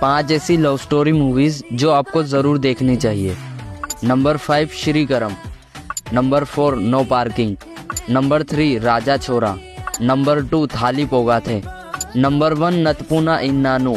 पाँच ऐसी love story movies जो आपको ज़रूर देखनी चाहिए। Number five Shri Karam number four no parking number three राजा छोरा। नंबर टू थाली पोगा थे नंबर वन नतपुना इन्नानू।